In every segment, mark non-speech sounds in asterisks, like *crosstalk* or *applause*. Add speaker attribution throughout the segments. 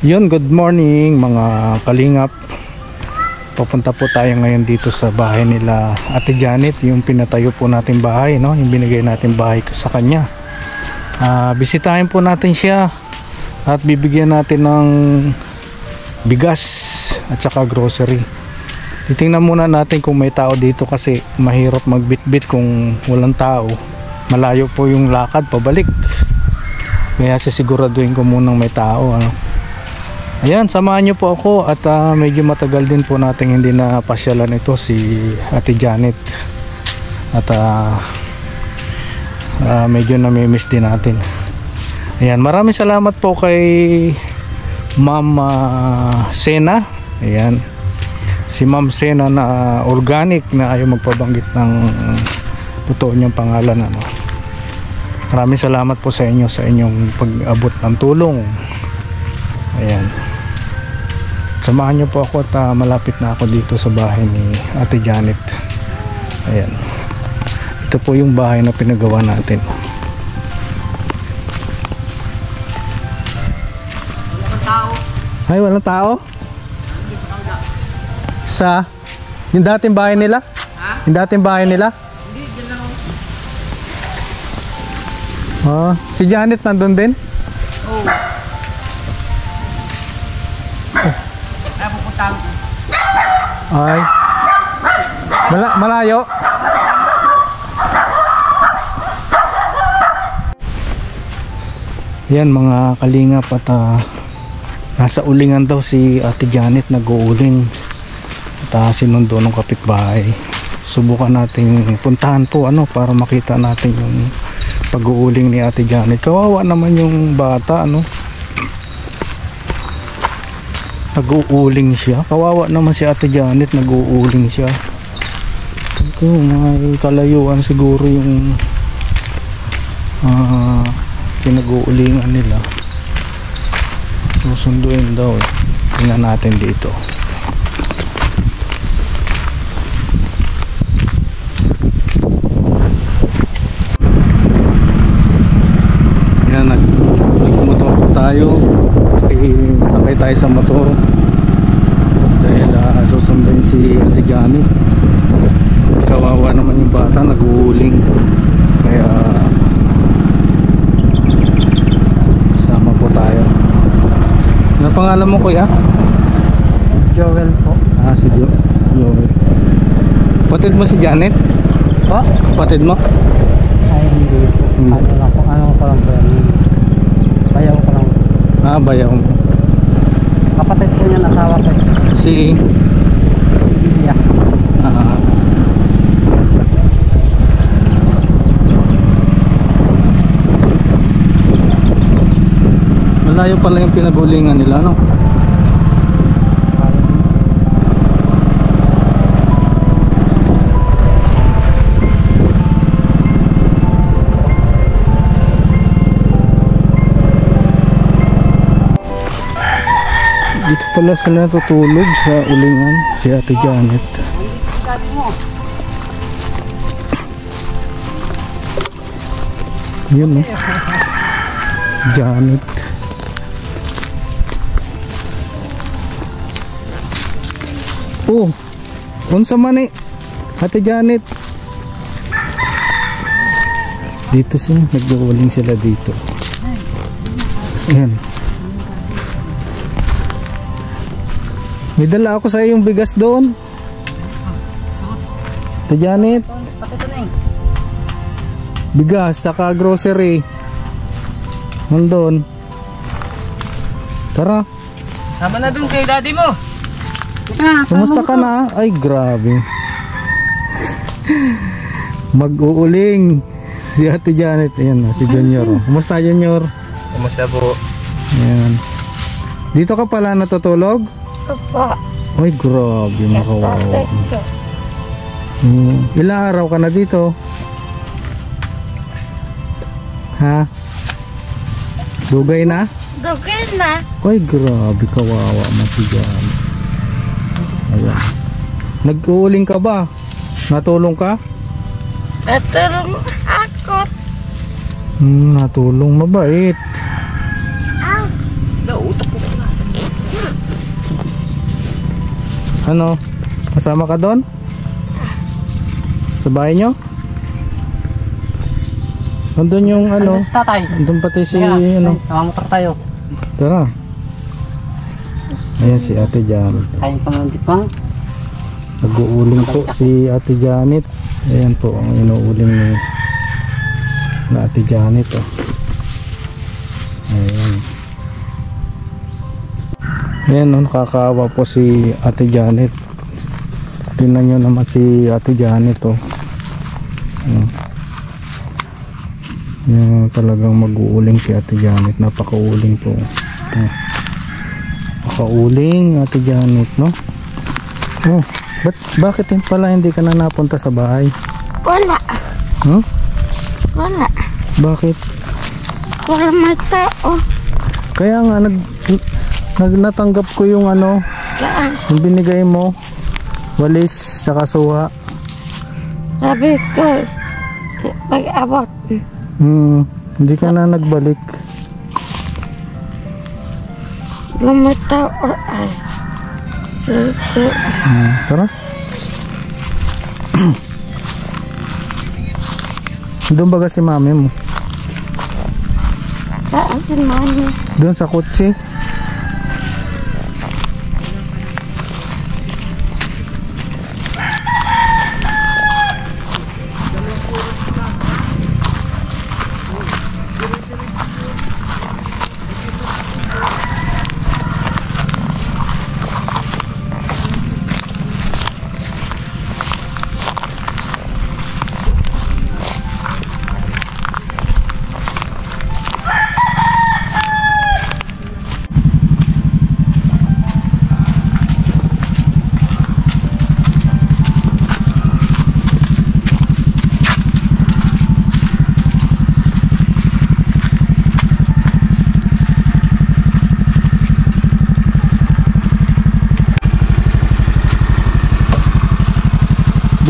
Speaker 1: Yun, good morning mga kalingap. Papunta po tayo ngayon dito sa bahay nila Ate Janet, yung pinatayo po natin bahay, no? Yung binigay natin bahay sa kanya. Ah, bisitahin po natin siya at bibigyan natin ng bigas at saka grocery. Titingnan muna natin kung may tao dito kasi mahirap magbitbit kung walang tao. Malayo po yung lakad pabalik. Kaya sisiguraduhin ko munang may tao. Ano? Ayan, samahan niyo po ako at ah, medyo matagal din po natin hindi na pasyalan ito si Ate Janet. At ah, ah, medyo namimiss din natin. Ayan, maraming salamat po kay Ma'am ah, Sena. Ayan. Si Ma'am Sena na organic na ayaw magpabanggit ng totoo niyang pangalan ano. Maraming salamat po sa inyo sa inyong pag-abot ng tulong. Ayan. Samahan niyo po ako at ah, malapit na ako dito sa bahay ni Ate Janet. Ayan. Ito po yung bahay na pinagawa natin. Ay, walang tao? Sa? Yung dating bahay nila? Yung dating bahay nila? Oh, si Janet nandun din? Ay. Mala malayo? Yan mga kalingap at ah, nasa ulingan daw si Ate Janet nag-uuling at ah, sinundo ng kapitbahay subukan natin puntahan po ano para makita natin yung pag-uuling ni Ate Janet kawawa naman yung bata ano nag-uuling siya. Kawawa naman si ate Janet nag-uuling siya. Ito mga kalayuan siguro yung ah pinag-uulingan nila. Susunduin daw. Eh. tingnan natin dito yan nag nagmotor po tayo eh, sakay tayo sa motor dahil uh, susunduin si Ate Janet kawawa naman yung bata nag-uuling kaya sama po tayo ano pangalan mo kuya?
Speaker 2: Joel po.
Speaker 1: ah si jo Joel kapatid mo si Janet?
Speaker 2: Po?
Speaker 1: kapatid mo?
Speaker 2: Ay, hindi po.
Speaker 1: Hmm.
Speaker 2: Ano lang po, ano ko lang po yan. Bayaw ko lang.
Speaker 1: ah bayaw mo
Speaker 2: Kapatid ko niya asawa ko.
Speaker 1: si
Speaker 2: Iya.
Speaker 1: ah malayo pala yung pinag-ulingan nila no? Pala sila natutulog sa ulingan si Ate Janet. Yun eh. Janet. Oh, unsa man eh. Ate Janet. Dito sila, nagduuling sila dito. Ayan. May dala ako sa yung bigas doon. Ate Janet. Bigas, saka grocery. Nandun. Tara,
Speaker 2: Tama na dun kay daddy mo.
Speaker 1: kumusta ka na? Ay, grabe. Mag-uuling. Si Ate Janet. Ayan na, si Junior. *laughs* Kumusta Junior?
Speaker 2: Kumusta po?
Speaker 1: Ayan. Dito ka pala natutulog?
Speaker 3: Opo.
Speaker 1: Ay, grabe, makawawa. Hmm. Ilang araw ka na dito? Ha? Dugay na?
Speaker 3: Dugin na.
Speaker 1: Ay, grabe, kawawa Jan. Ayan. Nag-uuling ka ba? Natulong ka?
Speaker 3: Natulong ako.
Speaker 1: Hmm, natulong mabait. Ano? Kasama ka doon? Sa bahay nyo? Nandun yung ano,
Speaker 2: Ano tatay?
Speaker 1: nandun pati si
Speaker 2: Teka,
Speaker 1: ano.
Speaker 2: Namamotor tayo.
Speaker 1: Tara. Ayan si Ate Janet.
Speaker 2: Kain pa man dito.
Speaker 1: Nag-uuling po si Ate Janet. Ayan po ang inuuling ni na Ate Janet. Oh. Ayan, nakakaawa po si Ate Janet. Tingnan nyo naman si Ate Janet. Oh. Ano. Yan talagang mag-uuling si Ate Janet. Napaka-uuling po. Oh. Napaka-uuling Ate Janet, no? Oh, ba't, bakit din pala hindi ka na napunta sa bahay?
Speaker 3: Wala.
Speaker 1: Huh?
Speaker 3: Wala.
Speaker 1: Bakit?
Speaker 3: Wala may tao.
Speaker 1: Kaya nga nag natanggap ko yung ano,
Speaker 3: Saan?
Speaker 1: yung binigay mo, walis sa suha.
Speaker 3: Sabi ko, pag-abot.
Speaker 1: Hmm, hindi ka na nagbalik.
Speaker 3: May tao. Ay.
Speaker 1: Hmm, tara. *clears throat* Doon baga si mami mo?
Speaker 3: saan si mami?
Speaker 1: Doon sa kotse?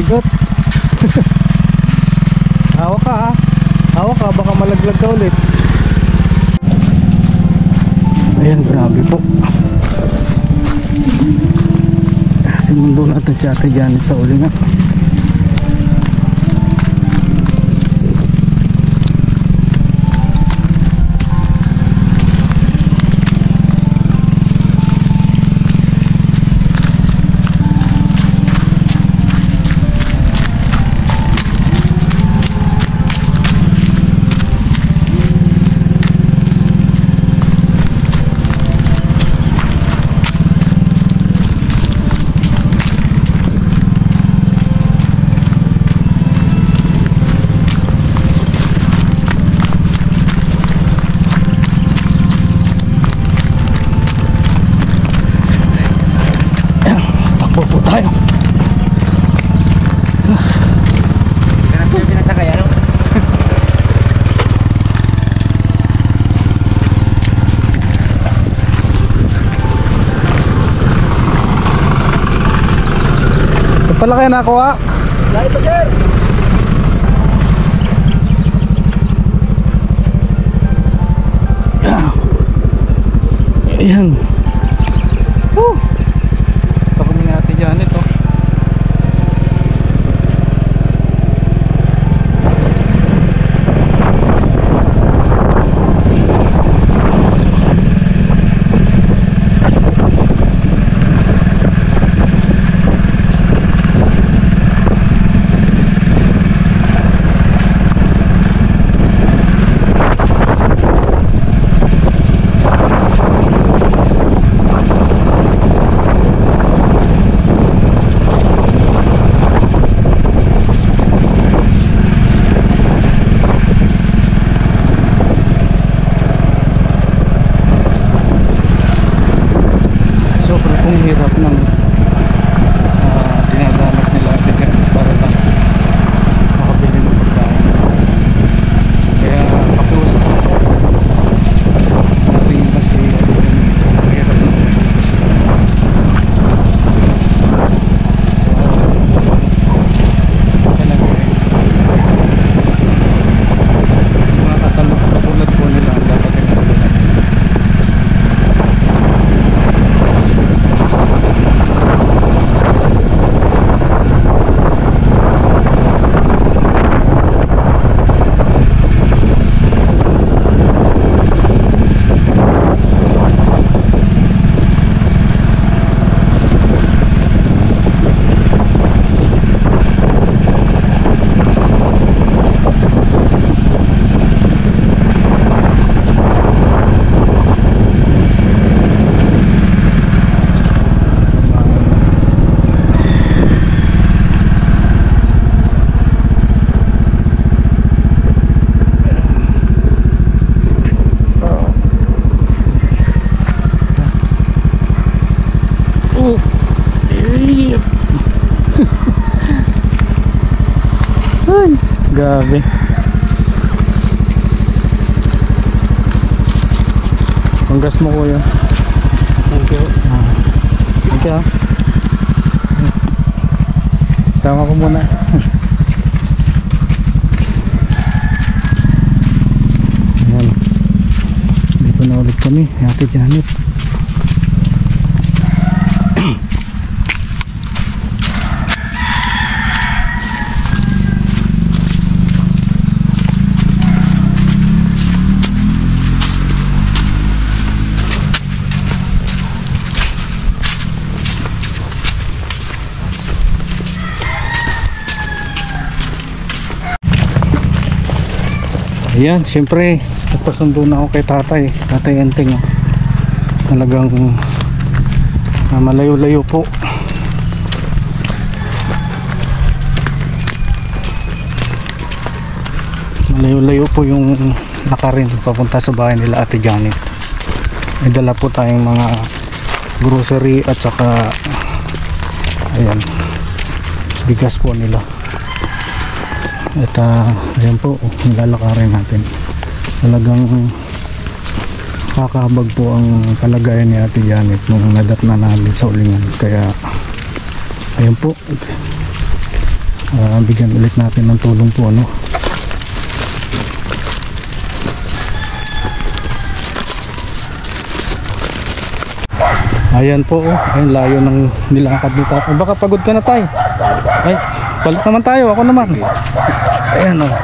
Speaker 1: Bigot. *laughs* Hawak ka ha. Hawak ka baka malaglag ka ulit. Ayan, grabe po. Simundo natin si Ate Janet sa uli Ito pala kayo nakuha.
Speaker 2: Dahil pa, sir!
Speaker 1: Ayan. Panggas mo kuya.
Speaker 2: Thank you.
Speaker 1: Ah. Thank you. ah. Sama ko muna. *laughs* Ayan. Dito na ulit kami. Ate Janet. Ayan, siyempre, nagpasundo na ako kay tatay. Tatay Enteng. oh. Talagang ah, malayo-layo po. Malayo-layo po yung nakarin papunta sa bahay nila Ate Janet. May dala po tayong mga grocery at saka ayan, bigas po nila. At uh, ayan po, lalakarin natin. Talagang kakahabag po ang kalagayan ni Ate Janet nung nadat na namin sa ulingan. Kaya ayan po, uh, bigyan ulit natin ng tulong po ano. Ayan po, oh. ayun layo ng nilakad ni Tatay. Baka pagod ka na tay. Ay, palit naman tayo, ako naman. Ayan oh.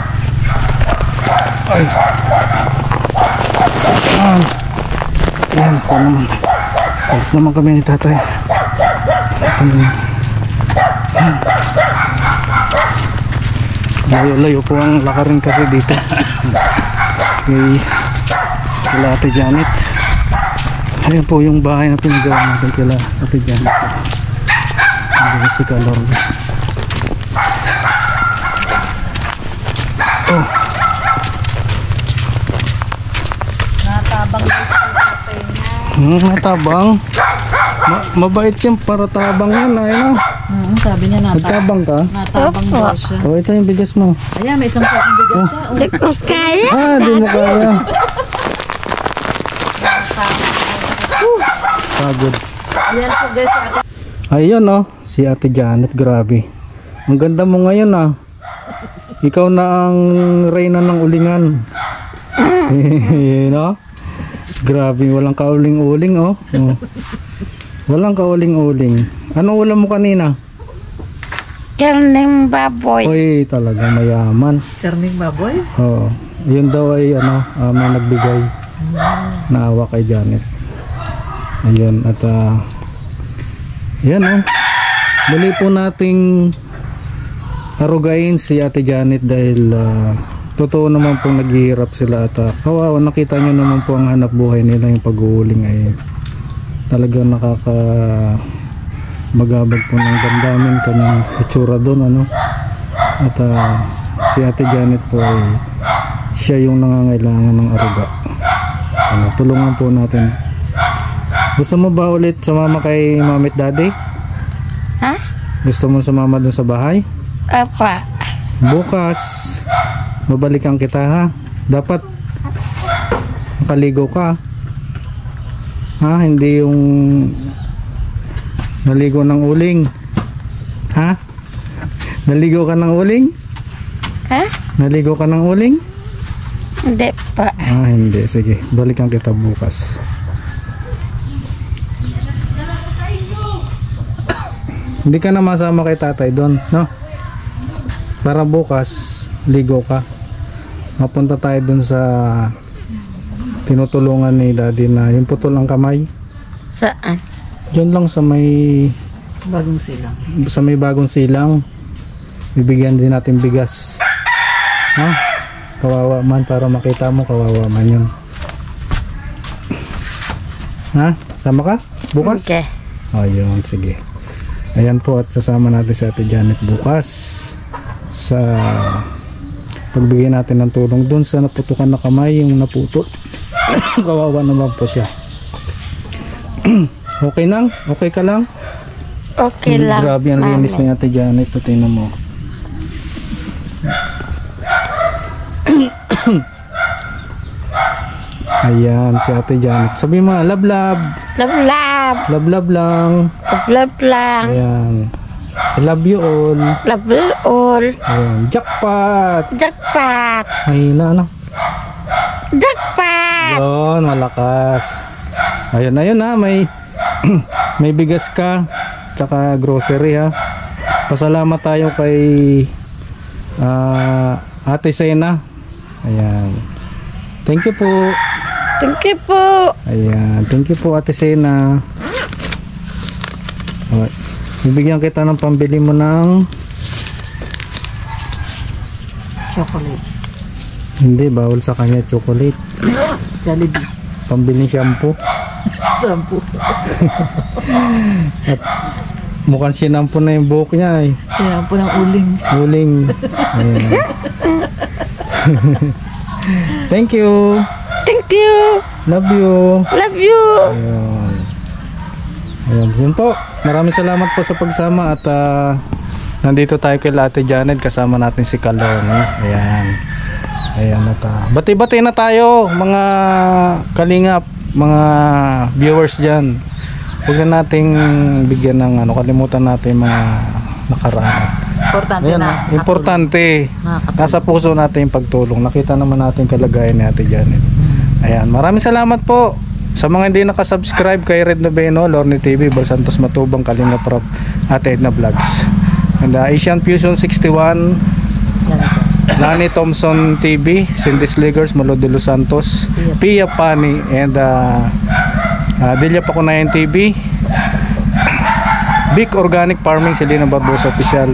Speaker 1: Ay. Ah. Ayan po naman. Palit naman kami ni Tatay. Ito. Ayan. Layo-layo po ang lakarin kasi dito. *laughs* Kay kila Ate Janet. Ayan po yung bahay na pinagawa natin kila Ate Janet. Ang si Kalorga. Oh.
Speaker 4: Natabang niya.
Speaker 1: Hmm, matabang. Ma mabait yan para tabang yan. Ayun oh.
Speaker 4: Hmm, sabi niya natabang.
Speaker 1: Nagtabang ka?
Speaker 4: Natabang daw siya.
Speaker 1: Oh, ito yung bigas mo.
Speaker 4: Ayan, may isang sakong bigas ka. Oh,
Speaker 3: Di ko kaya.
Speaker 1: Ah, di mo kaya. Pagod.
Speaker 4: Ayan po guys.
Speaker 1: Ayun oh, si Ate Janet, grabe. Ang ganda mo ngayon ah. Ikaw na ang reyna ng ulingan. *laughs* you know? Grabe, walang kauling-uling oh. oh. Walang kauling-uling. Ano ulam mo kanina?
Speaker 3: Karning baboy.
Speaker 1: Uy, talaga mayaman.
Speaker 4: Karning baboy.
Speaker 1: Oo. Yun daw ay ano, ah, may nagbigay. Naawa kay Janet. Ayun, at ah, yan oh. Muli po nating harugain si Ate Janet dahil ah, totoo naman pong naghihirap sila at ah, kawawa nakita nyo naman po ang hanap buhay nila yung pag-uuling ay talagang nakaka magabag po ng damdamin kanyang itsura doon ano at ah, si Ate Janet po ay siya yung nangangailangan ng aruga ano, tulungan po natin gusto mo ba ulit sumama kay mamit daddy?
Speaker 3: Ha?
Speaker 1: gusto mo sumama dun sa bahay?
Speaker 3: Apa.
Speaker 1: bukas babalikan kita ha? Dapat makaligo ka. Ha? Hindi yung naligo ng uling. Ha? Naligo ka ng uling?
Speaker 3: Ha?
Speaker 1: naligo ka ng uling?
Speaker 3: Hindi pa.
Speaker 1: ah hindi. Sige balikan kita bukas. Hindi ka na masama kay tatay doon no para bukas ligo ka mapunta tayo doon sa tinutulungan ni daddy na yung putol ang kamay
Speaker 3: Saan?
Speaker 1: Diyan lang sa may
Speaker 4: Bagong silang.
Speaker 1: sa may bagong silang. Bibigyan din natin bigas. Ha? Kawawa man para makita mo kawawa man 'yun. Ha? Sama ka? Bukas?
Speaker 3: Okay.
Speaker 1: Oh, yun. Sige. Ayan po at sasama natin si Ate Janet bukas sa pagbigay natin ng tulong doon sa naputukan na kamay yung naputo. *coughs* Kawawa naman po siya. *clears throat* Okay lang? okay ka lang?
Speaker 3: okay Hindi, lang
Speaker 1: grabe ang linis ni ate Janet ito tinan mo. *coughs* Ayan si ate Janet. Sabi mo love love.
Speaker 3: Love love.
Speaker 1: Love love lang.
Speaker 3: Love love lang.
Speaker 1: Ayan. Love you all.
Speaker 3: Love, you all.
Speaker 1: Ayan. Jackpot!
Speaker 3: Jackpot.
Speaker 1: Mahina, ano?
Speaker 3: Jackpot.
Speaker 1: Yun, malakas. Ayun, ayun ha, may *clears throat* may bigas ka, tsaka grocery ha. Pasalamat tayo kay ah, Ate Sena. Ayan. Thank you po.
Speaker 3: Thank you po.
Speaker 1: Ayan, thank you po Ate Sena. Okay. Bibigyan kita ng pambili mo ng
Speaker 4: Chocolate.
Speaker 1: hindi bawal sa kanya chocolate.
Speaker 4: Jollibee.
Speaker 1: Pambili shampoo. *laughs*
Speaker 4: Sampu.
Speaker 1: Mukhang sinampo na yung buhok niya eh.
Speaker 4: Kaya po ng uling.
Speaker 1: Huling. Ayan. *laughs* Thank you.
Speaker 3: Thank you.
Speaker 1: Love you.
Speaker 3: Love you.
Speaker 1: Ayun. Ayun. Yun po. Maraming salamat po sa pagsama at ah, nandito tayo kay Ate Janet kasama natin si Kalon. Ayan. Ayan at ah, bati-bati na tayo mga kalingap, mga viewers dyan. Huwag na nating bigyan ng ano, kalimutan natin mga nakaraan.
Speaker 4: Importante
Speaker 1: Ayan,
Speaker 4: na.
Speaker 1: ah, importante.
Speaker 4: Nakakatulong.
Speaker 1: Nasa puso natin yung pagtulong. Nakita naman natin kalagayan ni Ate Janet. Ayan, maraming salamat po. Sa mga hindi nakasubscribe kay Red Noveno, Lorne TV, Bal Santos Matubang, Kalinga Prop, Ate Edna Vlogs. And uh, Asian Fusion 61, Lani Thompson TV, Cindy Sliggers, Malo de Los Santos, Pia Pani, and uh, uh, Delia Pakunayan TV, Big Organic Farming, Selena Barbosa Official,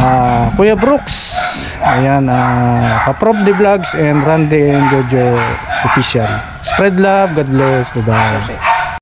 Speaker 1: Ah, Kuya Brooks, ayan, uh, Kaprop de Vlogs, and Randy and Jojo Official. Spread love, God bless, bye-bye.